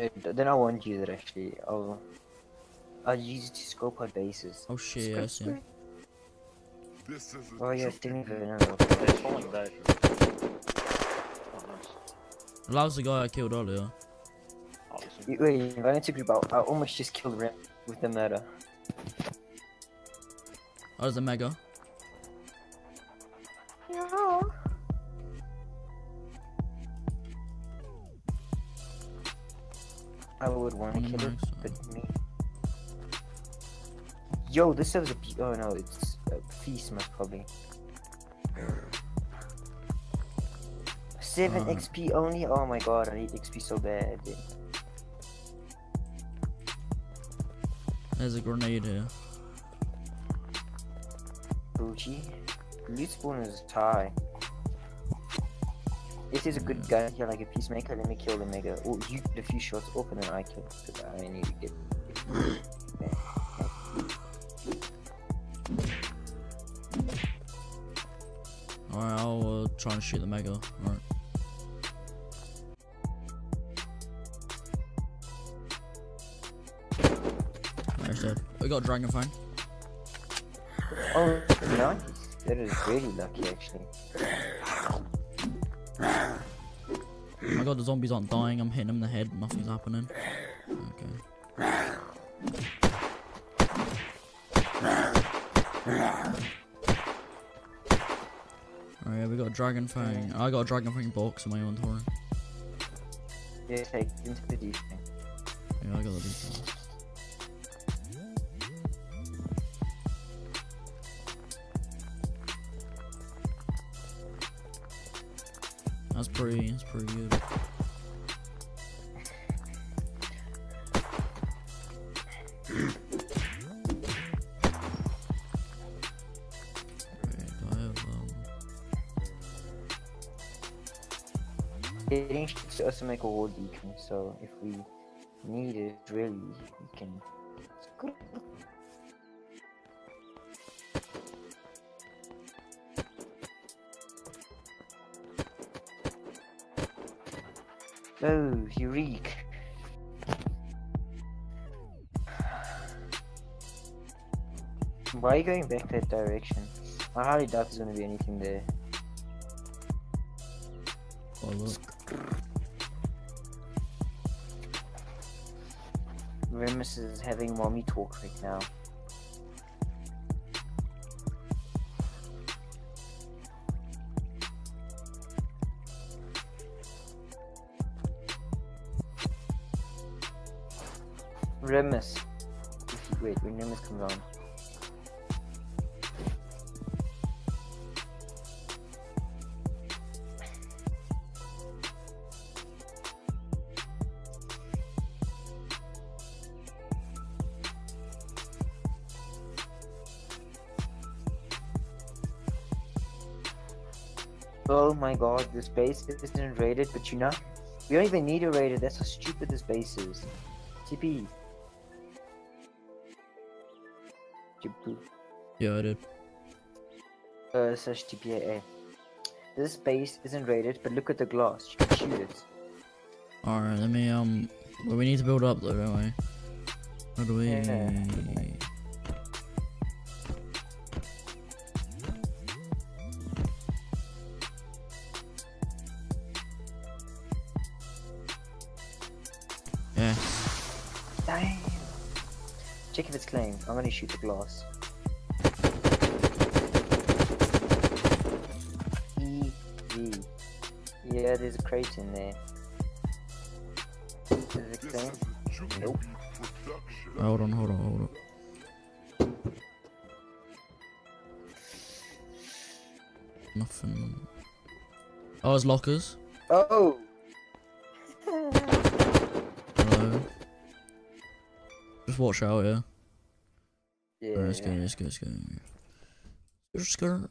Uh, Then I won't use it actually. I'll I'll use it to scope out bases. Oh shit, yeah, I see him. This is a Oh yeah, true Stimmy Vanilla. It's falling back. Oh, nice. That was the guy I killed earlier. Obviously. Wait, I need to group out, I almost just killed Rim with the murder. Oh, there's a mega. Would want to kill it, but me. Yo, this serves a P. Oh no, it's a feast most probably. Seven Uh. XP only. Oh my god, I need XP so bad. There's a grenade here. Gucci. Loot spawn is high. If there's a good guy here like a peacemaker, let me kill the mega. Oh, you get a few shots open and I kill. Cause I need to get. Alright, I'll uh, try and shoot the mega. Alright. There's dead. We got Dragon Fang. Oh, nice. That is really lucky actually. Oh my god, the zombies aren't dying. I'm hitting them in the head. Nothing's happening. Okay. Alright, we got a Dragon Fang. I got a Dragon Fang box in my inventory. Yeah, take into the deep thing. Yeah, I got the details. That's pretty, that's pretty good. Okay, do um, Getting to also make a wall beacon, so if we need it really, we can. Oh, you reek. Why are you going back that direction? I highly doubt there's gonna be anything there. oh look. Remus is having mommy talk right now. Remus. Wait, when Remus comes on. Oh my god, this base isn't rated, but you know, we don't even need a rated. That's how stupid this base is. TP. TP. Yeah, I did. Uh, slash TPAA. This base isn't rated, but look at the glass. You can shoot it. Alright, let me, um, Well, we need to build up though, don't we? How do we? Yeah. If it's claimed. I'm gonna shoot the glass. Easy. Yeah, there's a crate in there. Is it This claimed? is a Jubilee Nope. Hold on, hold on, hold on. Nothing. Oh, it's lockers. Oh! Hello. Just watch out, yeah. Yeah. Let's go, let's go, let's go. Let's go.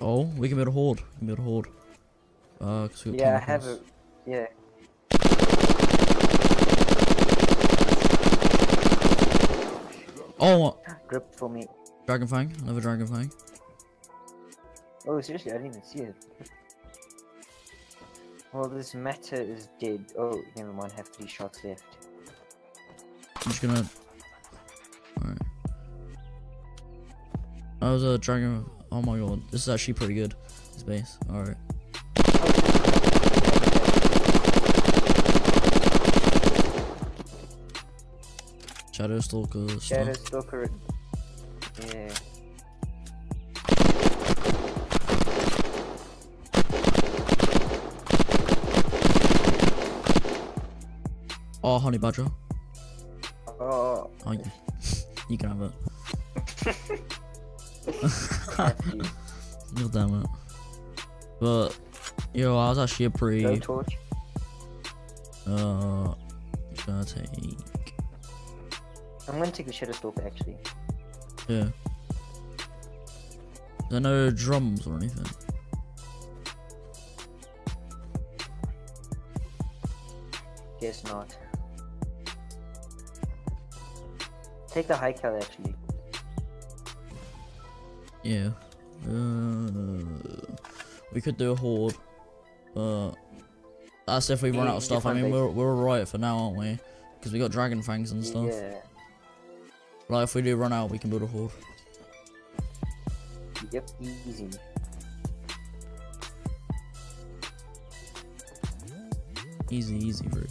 Oh, we can build a horde. We can build a horde. Uh, 'cause we Yeah, I have a. Yeah. Oh, Grip for me. dragon fang. Another dragon fang. Oh, seriously, I didn't even see it. Well, this meta is dead. Oh, never mind. I Have three shots left. I'm just gonna. Alright. That was a dragon. Oh my god, this is actually pretty good. This base. Alright. Shadow Stalker. Shadow Stalker. Yeah. Oh, Honey Badger. Oh, Oh, you, you can have it. God damn it. But, yo, I was actually a pretty. torch. Uh, gonna take. I'm gonna take the Shadow Stalker actually. Yeah. There are no drums or anything. Guess not. Take the high cal actually. Yeah. Uh, we could do a horde. But that's if we run out of stuff. I mean, we're, we're alright for now, aren't we? Because we got dragon fangs and stuff. Yeah. Like, if we do run out, we can build a horde. Yep. Easy. Easy, easy, bro.